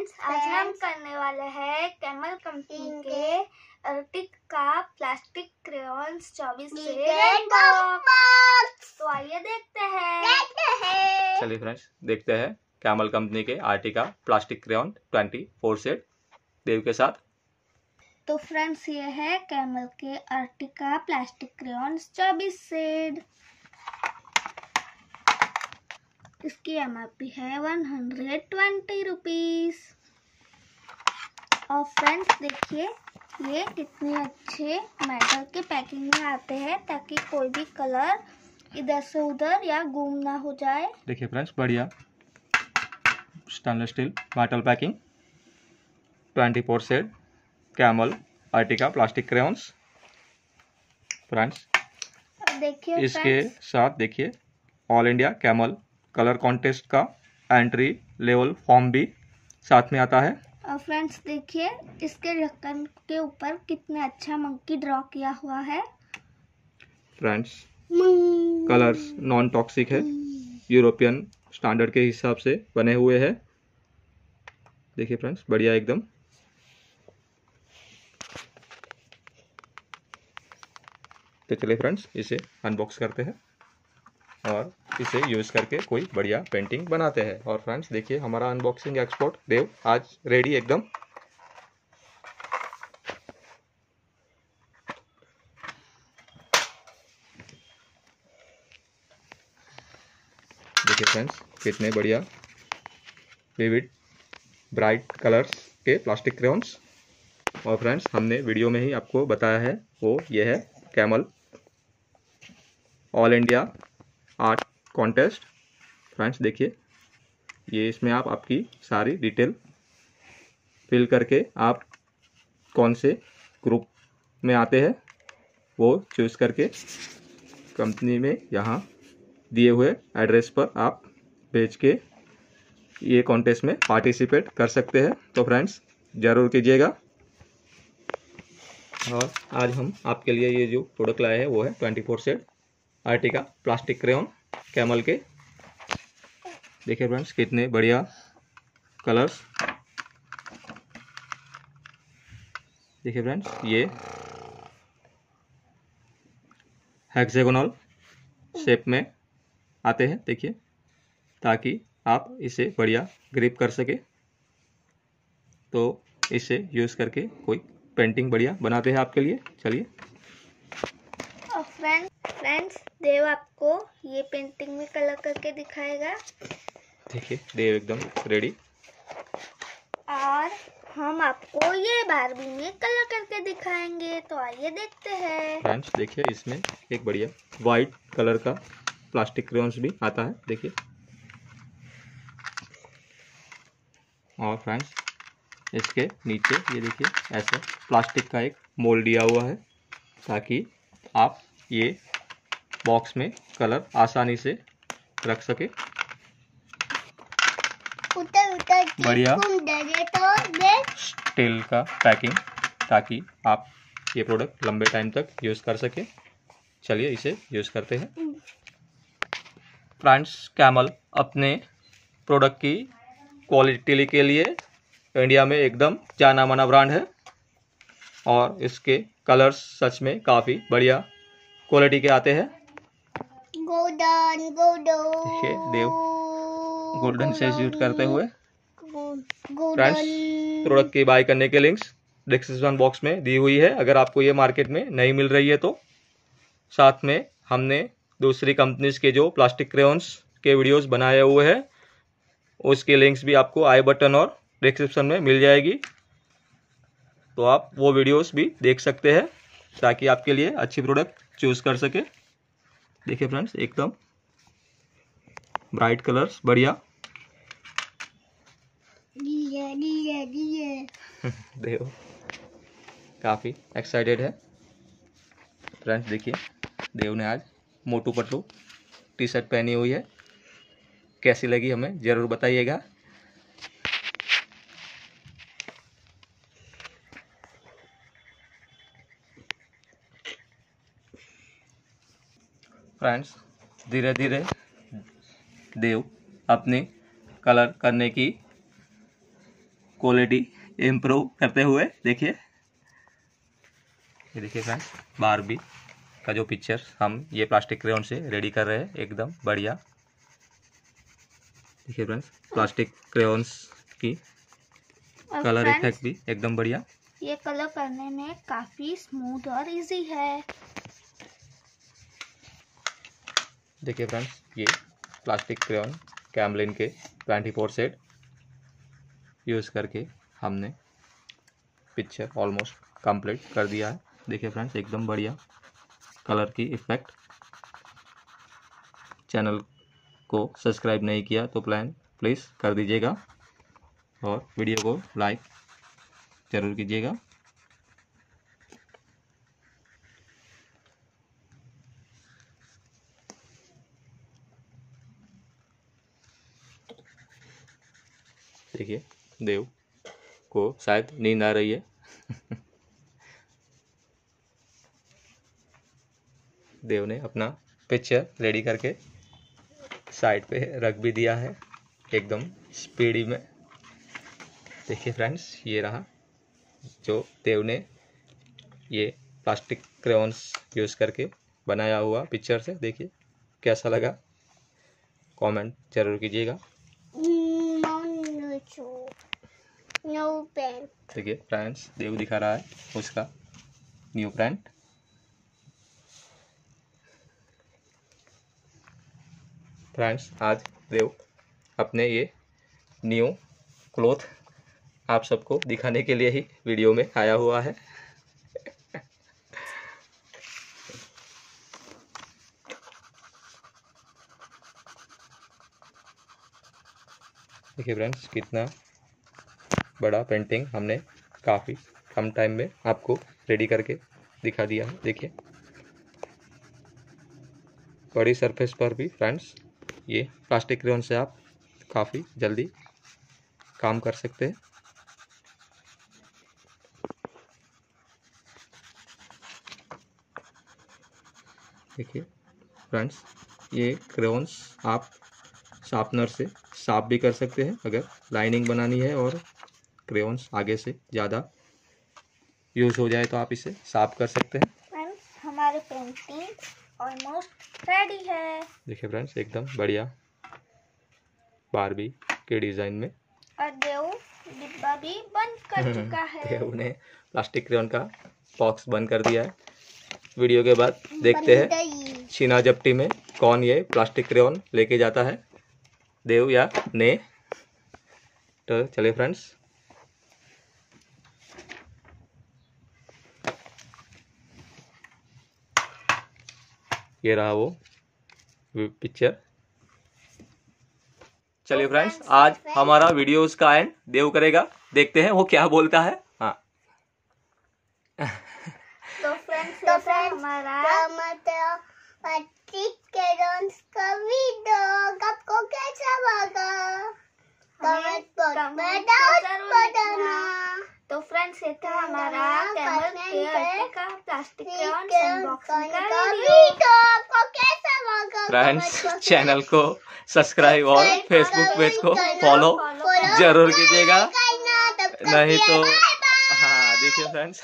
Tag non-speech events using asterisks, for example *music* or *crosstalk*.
Friends आज हम करने वाले हैं कैमल कंपनी के अर्टिक का प्लास्टिक क्रेयॉन्स चौबीस से तो आइए देखते हैं। देखते हैं। चलिए फ्रेंड्स देखते हैं कैमल कंपनी के आर्टिका प्लास्टिक क्रेयॉन 24 सेट देव के साथ। तो फ्रेंड्स ये है कैमल के अर्टिका प्लास्टिक क्रेयॉन्स चौबीस सेट इसकी एम है वन हंड्रेड ट्वेंटी रुपीज़ और फ्रेंड्स देखिए ये कितने अच्छे मेटल के पैकिंग में आते हैं ताकि कोई भी कलर इधर से उधर या गुम ना हो जाए। देखिए फ्रेंड्स बढ़िया। Stainless steel metal packing 24 set Camel Artica plastic crayons friends देखिए इसके साथ देखिए all India Camel colour contest का एंट्री लेवल फॉर्म भी साथ में आता है। फ्रेंड्स देखिए इसके ढक्कन के ऊपर कितना अच्छा मंकी ड्रॉ किया हुआ है। फ्रेंड्स कलर्स नॉन टॉक्सिक है। यूरोपियन स्टैंडर्ड के हिसाब से बने हुए हैं। देखिए फ्रेंड्स बढ़िया एकदम। तो चलिए फ्रेंड्स इसे अनबॉक्स करते हैं। और इसे यूज़ करके कोई बढ़िया पेंटिंग बनाते हैं। और फ्रेंड्स देखिए, हमारा अनबॉक्सिंग एक्सपोर्ट देव, आज रेडी एकदम। देखिए फ्रेंड्स कितने बढ़िया विविड ब्राइट कलर्स के प्लास्टिक क्रेयॉन्स और फ्रेंड्स हमने वीडियो में ही आपको बताया है, वो ये है Camel all India art contest friends देखिए। ये इसमें आप आपकी सारी डिटेल फिल करके आप कौन से ग्रुप में आते हैं, वो चूज़ करके कंपनी में यहाँ दिए हुए एड्रेस पर आप भेज के ये कॉन्टेस्ट में पार्टिसिपेट कर सकते हैं। तो फ्रेंड्स ज़रूर कीजिएगा। और आज हम आपके लिए ये जो प्रोडक्ट लाए हैं, वो है twenty four set Artica plastic crayon Camel के। देखिए फ्रेंड्स कितने बढ़िया कलर्स देखिए फ्रेंड्स ये हेक्सागोनल शेप में आते हैं, देखिए, ताकि आप इसे बढ़िया ग्रिप कर सके। तो इसे यूज़ करके कोई पेंटिंग बढ़िया बनाते हैं आपके लिए। चलिए। और फ्रेंड्स देव आपको ये पेंटिंग में कलर करके दिखाएगा। देखिए देव एकदम रेडी और हम आपको ये बारबी में कलर करके दिखाएँगे। तो आइए देखते हैं। फ्रेंड्स देखिए इसमें एक बढ़िया वाइट कलर का प्लास्टिक क्रेयॉन्स भी आता है। देखिए। और फ्रेंड्स इसके नीचे ये देखिए ऐसा प्लास्टिक का एक मोल्ड दिया हुआ है ताकि आप ये बॉक्स में कलर आसानी से रख सके। उतर उतर बढ़िया। तुम तो स्टील का पैकिंग ताकि आप ये प्रोडक्ट लंबे टाइम तक यूज़ कर सके। चलिए इसे यूज़ करते हैं। फ्रेंड्स कैमल अपने प्रोडक्ट की क्वालिटी के लिए इंडिया में एकदम जाना माना ब्रांड है। और इसके कलर्स सच में काफ़ी बढ़िया क्वालिटी के आते हैं। गोल्डन गोल्डन देखिए देव गोल्डन से शूट करते हुए गोल्डन प्रोडक्ट की बाय करने के लिंक्स डिस्क्रिप्शन बॉक्स में दी हुई है। अगर आपको ये मार्केट में नहीं मिल रही है तो साथ में हमने दूसरी कंपनीज़ के जो प्लास्टिक क्रेयॉन्स के वीडियोस बनाए हुए हैं उसके लिंक्स भी आपको आई बटन और डिस्क्रिप्शन में मिल जाएगी। तो आप वो वीडियोस भी देख सकते हैं ताकि आपके लिए अच्छी प्रोडक्ट चूज़ कर सके। देखिए फ्रेंड्स एकदम ब्राइट कलर्स बढ़िया। देव काफ़ी एक्साइटेड है। फ्रेंड्स देखिए देव ने आज मोटू पटू टी शर्ट पहनी हुई है। कैसी लगी हमें ज़रूर बताइएगा। फ्रेंड्स धीरे धीरे देव अपने कलर करने की क्वालिटी इम्प्रूव करते हुए देखिए। ये देखिए फ्रेंड्स बारबी का जो पिक्चर हम ये प्लास्टिक क्रेन से रेडी कर रहे हैं एकदम बढ़िया। देखिए फ्रेंड्स प्लास्टिक क्रेन्स की कलर इफ़ेक्ट भी एकदम बढ़िया। ये कलर करने में काफ़ी स्मूथ और इजी है। देखिए फ्रेंड्स ये प्लास्टिक क्रेन कैमलिन के ट्वेंटी फोर सेट यूज़ करके हमने पिक्चर ऑलमोस्ट कंप्लीट कर दिया है। देखिए फ्रेंड्स एकदम बढ़िया कलर की इफ़ेक्ट चैनल को सब्सक्राइब नहीं किया तो प्लान प्लीज़ कर दीजिएगा और वीडियो को लाइक ज़रूर कीजिएगा। देखिए देव को शायद नींद आ रही है। देव ने अपना पिक्चर रेडी करके साइड पे रख भी दिया है, एकदम स्पीडी में। देखिए फ्रेंड्स ये रहा जो देव ने ये प्लास्टिक क्रेयॉन्स यूज़ करके बनाया हुआ पिक्चर से। देखिए, कैसा लगा? कमेंट ज़रूर कीजिएगा। नो पेन देखिए फ्रेंड्स देव दिखा रहा है उसका। न्यू ब्रांड फ्रेंड्स आज देव अपने ये न्यू क्लोथ आप सबको दिखाने के लिए ही वीडियो में आया हुआ है। देखिए फ्रेंड्स कितना बड़ा पेंटिंग हमने काफ़ी कम टाइम में आपको रेडी करके दिखा दिया है। देखिए। बड़ी सरफेस पर भी फ्रेंड्स ये प्लास्टिक क्रेन से आप काफ़ी जल्दी काम कर सकते हैं। देखिए फ्रेंड्स ये क्रेन्स आप शार्पनर से साफ़ भी कर सकते हैं, अगर लाइनिंग बनानी है और क्रेयॉन्स आगे से ज़्यादा यूज़ हो जाए तो आप इसे साफ़ कर सकते हैं। हमारी पेंटिंग ऑलमोस्ट रेडी है। देखिए फ्रेंड्स एकदम बढ़िया। बारबी के डिज़ाइन में। और देव डिब्बा भी बंद कर *laughs* चुका है। उन्हें प्लास्टिक क्रेयॉन का बॉक्स बंद कर दिया है। वीडियो के बाद देखते हैं चीना जप्टी में कौन ये प्लास्टिक क्रेयॉन लेके जाता है। देव या ने? तो चलिए फ्रेंड्स ये रहा वो पिक्चर चलिए फ्रेंड्स आज हमारा वीडियोस का एंड देव करेगा। देखते हैं वो क्या बोलता है। हाँ। *laughs* तो फ्रेंड्स तो फ्रेंड्स हमारा। आपको कैसा लगा? हमें कमेंट में डाउट बताना तो फ्रेंड्स ये था हमारा के प्लास्टिक फ्रेंड्स चैनल को सब्सक्राइब और फेसबुक पेज को फॉलो ज़रूर कीजिएगा। नहीं तो। हाँ देखिए फ्रेंड्स